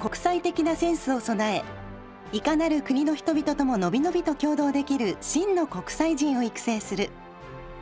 国際的なセンスを備えいかなる国の人々とものびのびと共同できる真の国際人を育成する。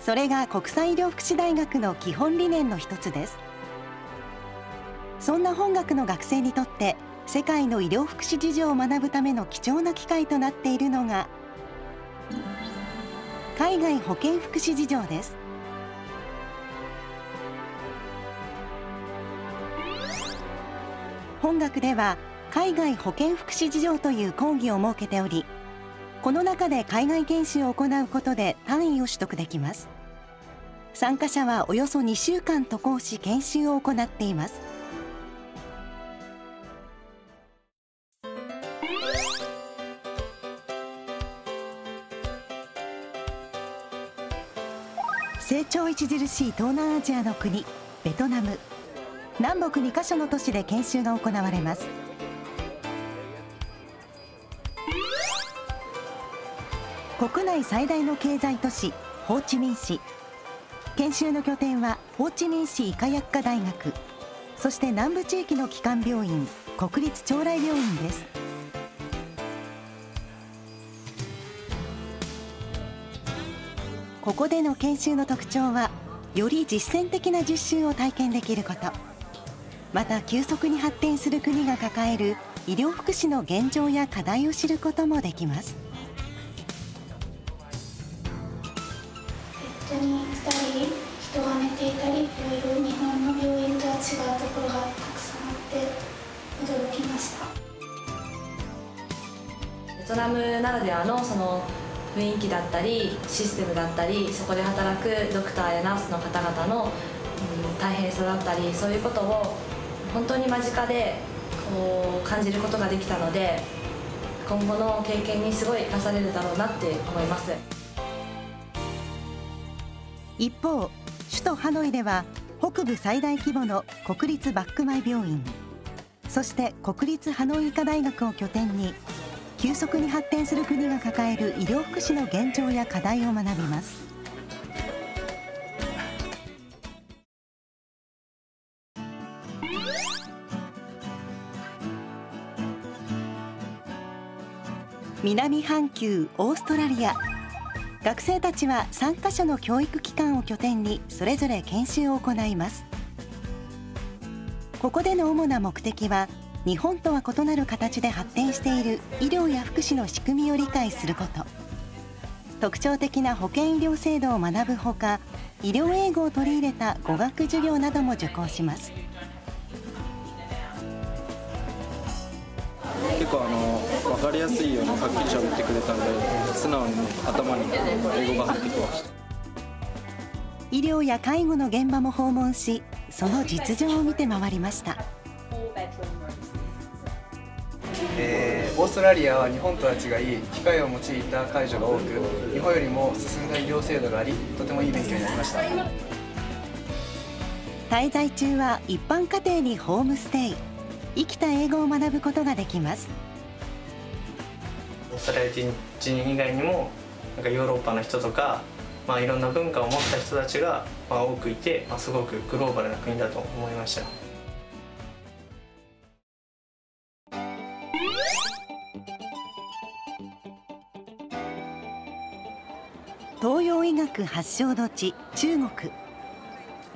それが国際医療福祉大学の基本理念の一つです。そんな本学の学生にとって世界の医療福祉事情を学ぶための貴重な機会となっているのが海外保健福祉事情です。本学では海外保健福祉事情という講義を設けておりこの中で海外研修を行うことで単位を取得できます。参加者はおよそ2週間渡航し研修を行っています。成長著しい東南アジアの国ベトナム。南北2カ所の都市で研修が行われます。国内最大の経済都市ホーチミン市。研修の拠点はホーチミン市医科薬科大学。そして南部地域の基幹病院国立長来病院です。ここでの研修の特徴はより実践的な実習を体験できること。また急速に発展する国が抱える医療福祉の現状や課題を知ることもできます。ベッドに2人人が寝ていたりいろいろ日本の病院とは違うところがたくさんあって驚きました。ベトナムならではのその雰囲気だったりシステムだったりそこで働くドクターやナースの方々の、うん、大変さだったりそういうことを本当に間近でこう感じることができたので今後の経験にすごい生かされるだろうなって思います。一方首都ハノイでは北部最大規模の国立バックマイ病院そして国立ハノイ医科大学を拠点に急速に発展する国が抱える医療福祉の現状や課題を学びます。南半球オーストラリア。学生たちは3カ所の教育機関を拠点にそれぞれ研修を行います。ここでの主な目的は日本とは異なる形で発展している医療や福祉の仕組みを理解すること。特徴的な保険医療制度を学ぶほか医療英語を取り入れた語学授業なども受講します。構あの分かりやすいようなパッケージを見てくれたので素直に頭に英語が入ってきました。医療や介護の現場も訪問しその実情を見て回りました。えー、オーストラリアは日本とは違い機械を用いた介助が多く日本よりも進んだ医療制度がありとてもいい勉強になりました。滞在中は一般家庭にホームステイ。生きた英語を学ぶことができますオーストラリア人以外にもなんかヨーロッパの人とか、まあ、いろんな文化を持った人たちが、まあ、多くいて、まあ、すごくグローバルな国だと思いました。東洋医学発祥の地中国。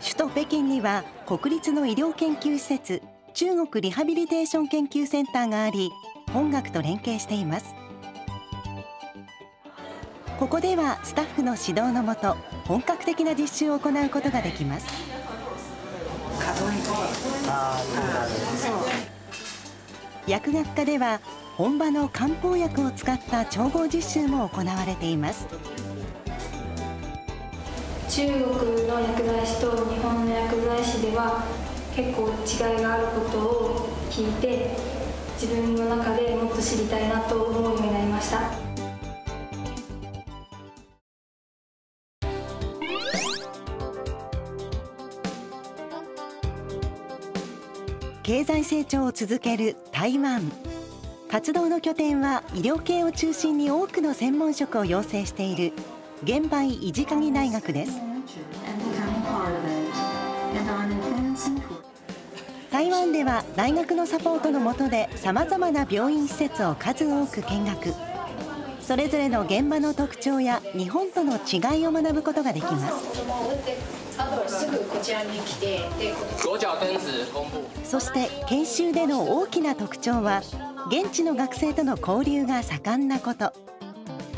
首都北京には国立の医療研究施設中国リハビリテーション研究センターがあり本学と連携しています。ここではスタッフの指導のもと本格的な実習を行うことができます。薬学科では本場の漢方薬を使った調合実習も行われています。中国の薬剤師と日本の薬剤師では結構違いがあることを聞いて自分の中でもっと知りたいなと思うようになりました。済成長を続ける台湾。活動の拠点は医療系を中心に多くの専門職を養成している現場医事科技大学です。台湾では大学のサポートの下でさまざまな病院施設を数多く見学。それぞれの現場の特徴や日本との違いを学ぶことができます。そして研修での大きな特徴は現地の学生との交流が盛んなこと。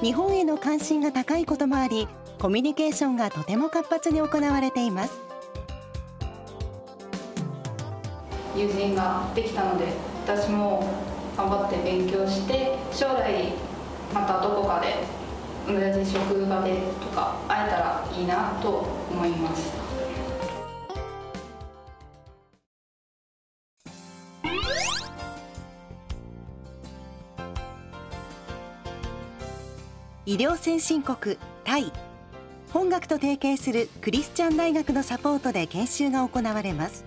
日本への関心が高いこともありコミュニケーションがとても活発に行われています。友人ができたので私も頑張って勉強して将来またどこかで同じ職場でとか会えたらいいなと思います。医療先進国タイ。本学と提携するクリスチャン大学のサポートで研修が行われます。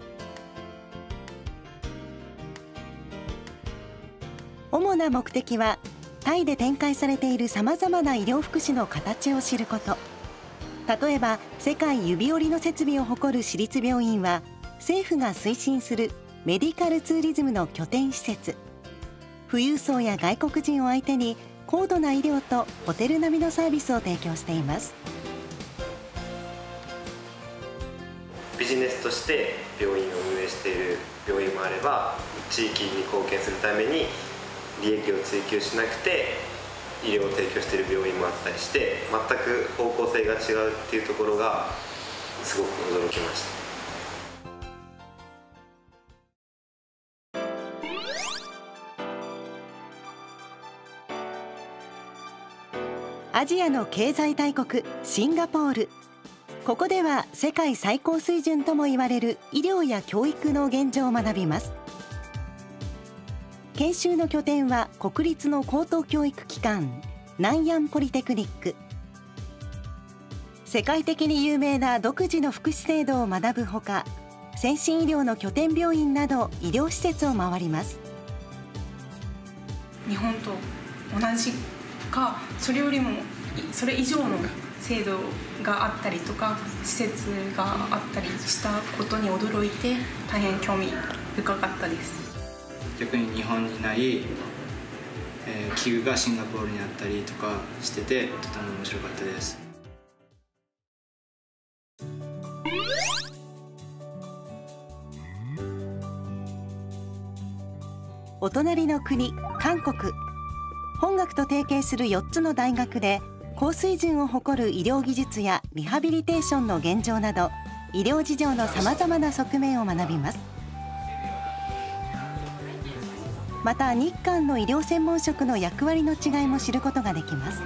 主な目的はタイで展開されているさまざまな医療福祉の形を知ること。例えば世界指折りの設備を誇る私立病院は政府が推進するメディカルツーリズムの拠点施設。富裕層や外国人を相手に高度な医療とホテル並みのサービスを提供しています。ビジネスとして病院を運営している病院もあれば地域に貢献するために利益を追求しなくて医療を提供している病院もあったりして全く方向性が違うっていうところがすごく驚きました。アジアの経済大国シンガポール。ここでは世界最高水準とも言われる医療や教育の現状を学びます。研修の拠点は国立の高等教育機関南ヤンポリテクニック。世界的に有名な独自の福祉制度を学ぶほか先進医療の拠点病院など医療施設を回ります。日本と同じかそれよりもそれ以上の制度があったりとか施設があったりしたことに驚いて大変興味深かったです。逆に日本にない、えー、器具がシンガポールにあったりとかしててとても面白かったです。お隣の国韓国。本学と提携する4つの大学で高水準を誇る医療技術やリハビリテーションの現状など医療事情のさまざまな側面を学びます。また日韓の医療専門職の役割の違いも知ることができます。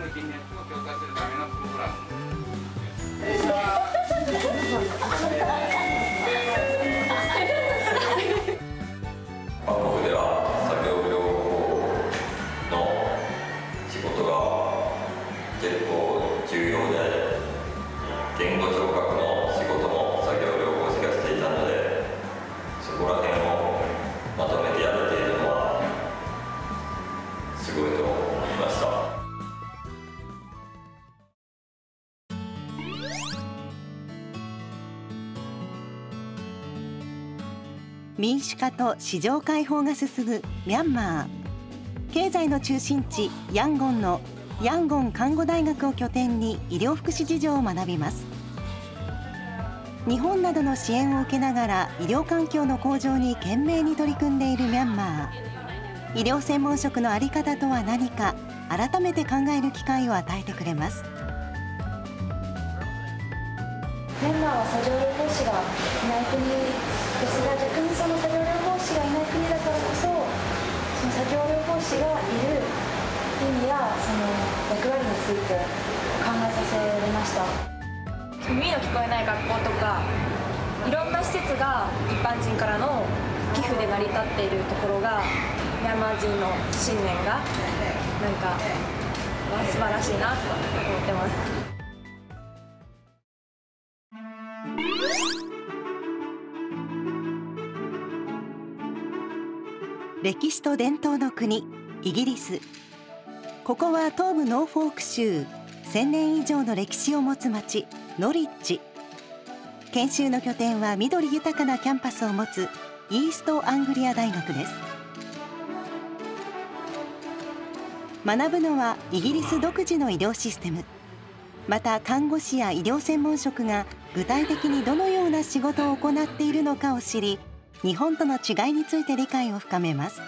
民主化と市場開放が進むミャンマー。経済の中心地ヤンゴンのヤンゴン看護大学を拠点に医療福祉事情を学びます。日本などの支援を受けながら医療環境の向上に懸命に取り組んでいるミャンマー。医療専門職の在り方とは何か改めて考える機会を与えてくれます。ミャンマーは作業療法士がいない国ですが逆にその作業療法士がいない国だからこそその作業療法士がいる意味やその役割について考えさせられました耳の聞こえない学校とかいろんな施設が一般人からの寄付で成り立っているところがミャンマー人の信念がなんか、素晴らしいなと思ってます。歴史と伝統の国イギリス。ここは東部ノーフォーク州1000年以上の歴史を持つ町ノリッジ研修の拠点は緑豊かなキャンパスを持つイーストアングリア大学です。学ぶのはイギリス独自の医療システム。また看護師や医療専門職が具体的にどのような仕事を行っているのかを知り日本との違いについて理解を深めます。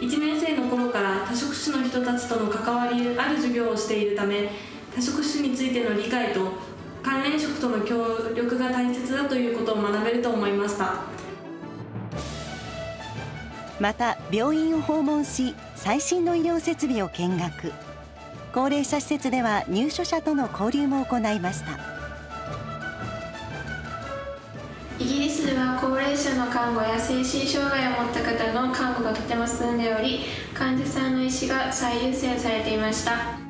1年生の頃から多職種の人たちとの関わりある授業をしているため多職種についての理解と関連職との協力が大切だということを学べると思いましたまた病院を訪問し最新の医療設備を見学高齢者施設では入所者との交流も行いました。看護や精神障害を持った方の看護がとても進んでおり患者さんの意思が最優先されていました。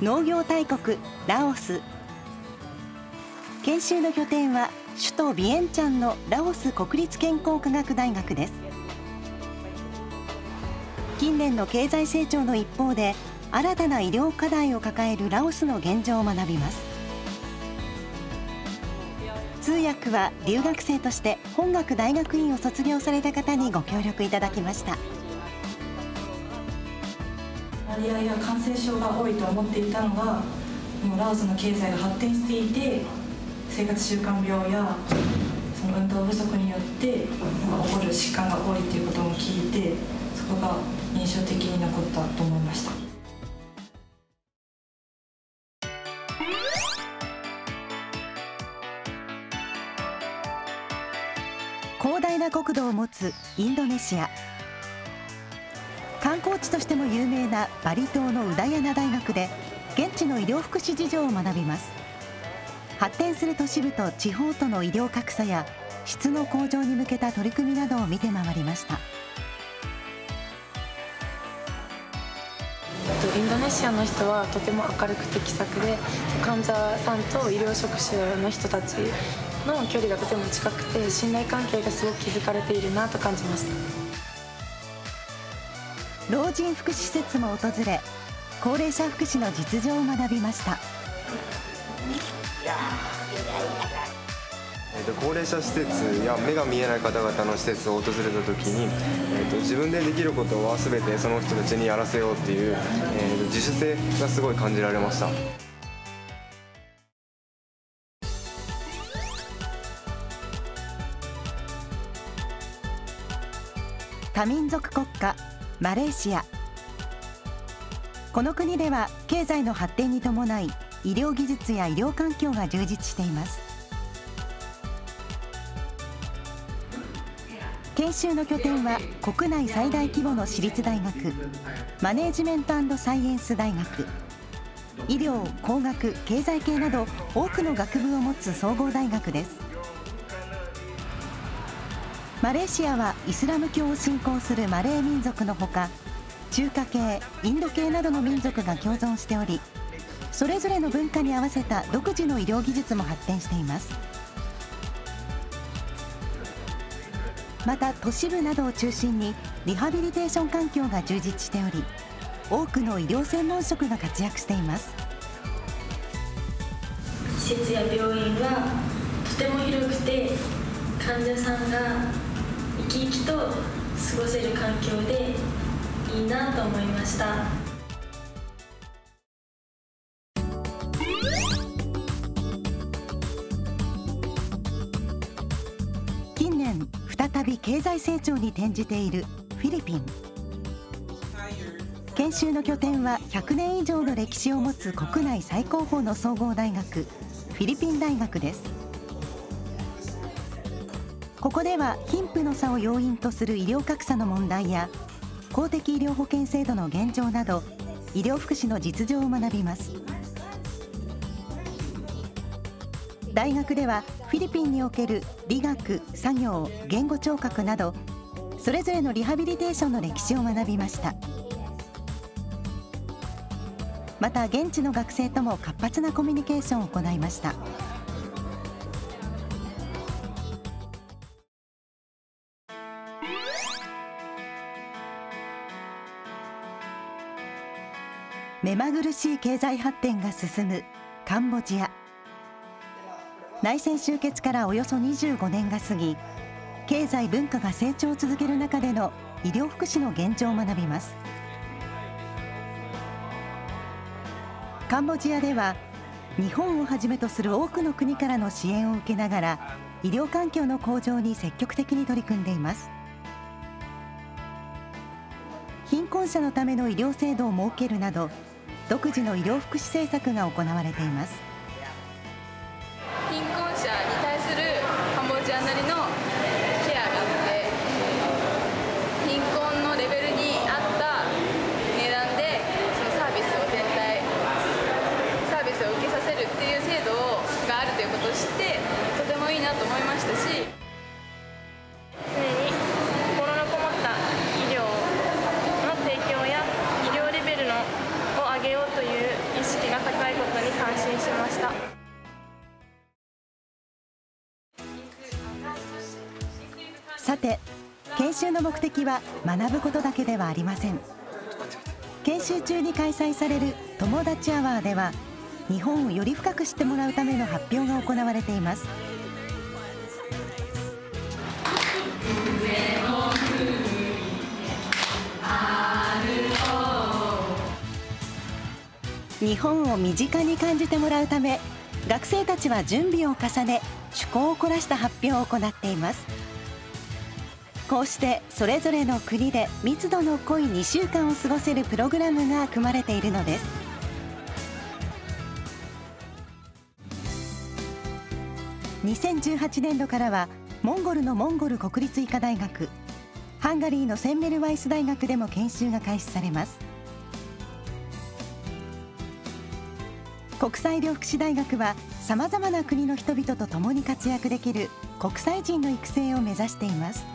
農業大国ラオス。研修の拠点は首都ビエンチャンのラオス国立健康科学大学です。近年の経済成長の一方で新たな医療課題を抱えるラオスの現状を学びます通訳は留学生として本学大学院を卒業された方にご協力いただきました割合や感染症が多いと思っていたのがもうラオスの経済が発展していて生活習慣病やその運動不足によって起こる疾患が多いということも聞いてそこが印象的に残ったと思いました。国土を持つインドネシア。観光地としても有名なバリ島のウダヤナ大学で現地の医療福祉事情を学びます。発展する都市部と地方との医療格差や質の向上に向けた取り組みなどを見て回りました。インドネシアの人はとても明るくて気さくで患者さんと医療職種の人たちの距離がとても近くて信頼関係がすごく築かれているなと感じました老人福祉施設も訪れ高齢者福祉の実情を学びましたえー、と高齢者施設や目が見えない方々の施設を訪れた時に、えー、と自分でできることは全てその人たちにやらせようっていう、えー、と自主性がすごい感じられました。多民族国家マレーシア。この国では経済の発展に伴い医療技術や医療環境が充実しています。研修の拠点は国内最大規模の私立大学マネージメントサイエンス大学。医療工学経済系など多くの学部を持つ総合大学です。マレーシアはイスラム教を信仰するマレー民族のほか中華系インド系などの民族が共存しておりそれぞれの文化に合わせた独自の医療技術も発展しています。また都市部などを中心にリハビリテーション環境が充実しており多くの医療専門職が活躍しています。施設や病院はとても広くて患者さんがき生きと過ごせる環境でいいなと思いました。近年再び経済成長に転じているフィリピン。研修の拠点は100年以上の歴史を持つ国内最高峰の総合大学フィリピン大学です。ここでは貧富の差を要因とする医療格差の問題や公的医療保険制度の現状など医療福祉の実情を学びます。大学ではフィリピンにおける理学作業言語聴覚などそれぞれのリハビリテーションの歴史を学びました。また現地の学生とも活発なコミュニケーションを行いました。目まぐるしい経済発展が進むカンボジア。内戦終結からおよそ25年が過ぎ経済文化が成長を続ける中での医療福祉の現状を学びます。カンボジアでは日本をはじめとする多くの国からの支援を受けながら医療環境の向上に積極的に取り組んでいます。貧困者のための医療制度を設けるなど独自の医療福祉政策が行われています。研修の目的は学ぶことだけではありません。研修中に開催される友達アワーでは日本をより深く知ってもらうための発表が行われています。日本を身近に感じてもらうため学生たちは準備を重ね趣向を凝らした発表を行っています。こうしてそれぞれの国で密度の濃い2週間を過ごせるプログラムが組まれているのです。2018年度からはモンゴルのモンゴル国立医科大学ハンガリーのセンメルワイス大学でも研修が開始されます。国際医療福祉大学はさまざまな国の人々と共に活躍できる国際人の育成を目指しています。